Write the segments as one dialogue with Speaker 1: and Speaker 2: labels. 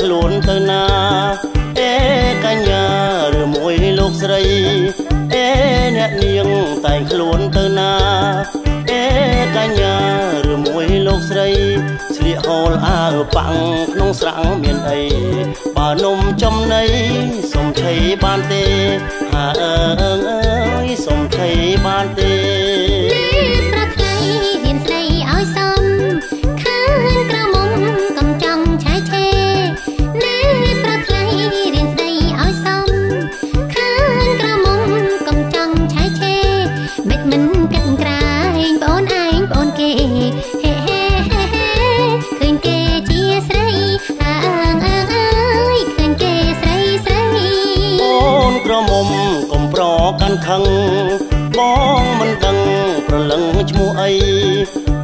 Speaker 1: ខ្លួនទៅណាអេកញ្ញាឬមួយលោកស្រីអេអ្នកនាងតែងខ្លួនទៅណាអេកញ្ញាឬមួយលោកស្រីស្លៀកហូលអាវប៉ាំងក្នុងស្រាំងមានអីបើនំចំណៃសុំឆៃបានទេហាអើងអើយសុំឆៃបានទេ
Speaker 2: ខឹងបងមិន
Speaker 1: ដឹងប្រលឹងឈ្មោះអី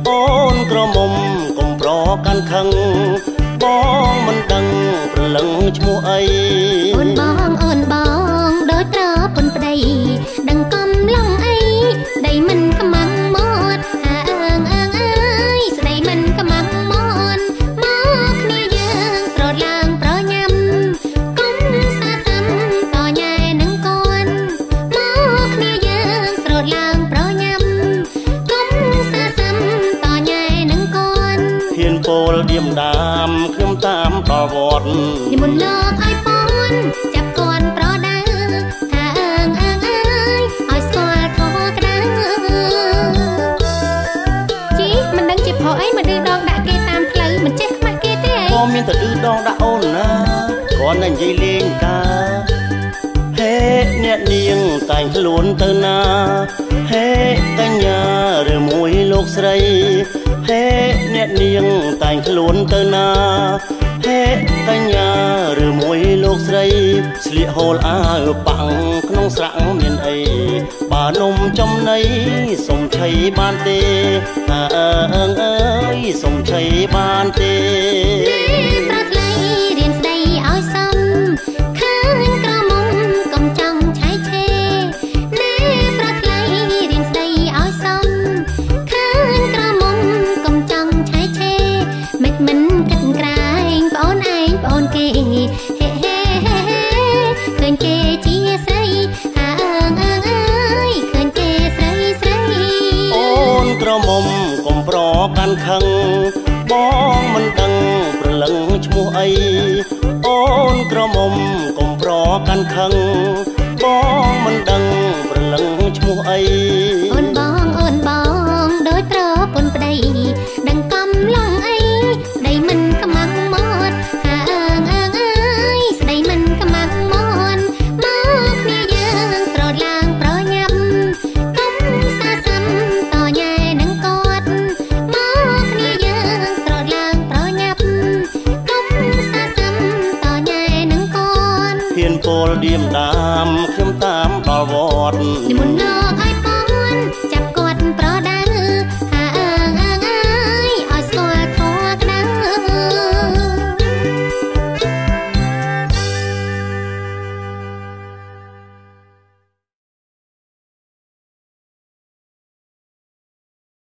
Speaker 1: អូនក្រមុំកុំប្រកាន់ខឹងបងមិនដឹងប្រលឹងឈ្មោះអី
Speaker 2: ដាមខ្ញុំតាម
Speaker 1: ដល់វត្ត
Speaker 2: និមន្តលោកឲ្យពនចាប់កូនប្រដៅថាអើងអើងអើយឲ្យស្គាល់ធម៌ក្តៅជីមិនដឹងជាព្រោះអីមកឌឺដងដាក់គេតាមផ្លូវមិនចេះខ្មាស់គេទេ
Speaker 1: អីក៏មានតែឌឺដងដាក់អូនណាគ្រាន់តែនិយាយលេងតាហេអ្នកនាងតែងខ្លួនទៅណាហេកញ្ញាឬមួយលោកស្រី ហេអ្នកនាងតែងខ្លួនទៅណាហេកញ្ញាឬមួយលោកស្រីស្លៀកហូលអាវប៉ាំងក្នុងស្រាំងមានអីបើនំចំណៃសុំឆៃបានទេអើអើងអើយសុំឆៃបានទេ
Speaker 2: កាន់ខឹងបង
Speaker 1: មិនដឹងប្រលឹងឈ្មោះអីអូនក្រមុំកុំប្រកាន់ខឹងបងមិនដឹងប្រលឹងឈ្មោះអី
Speaker 2: អូនបងអូនបងដូចត្រពុនប្តីដឹងកំឡ
Speaker 1: លឌៀមដាមខ្ញុំតាមដល់វត្ត
Speaker 2: និមន្តលោកឲ្យ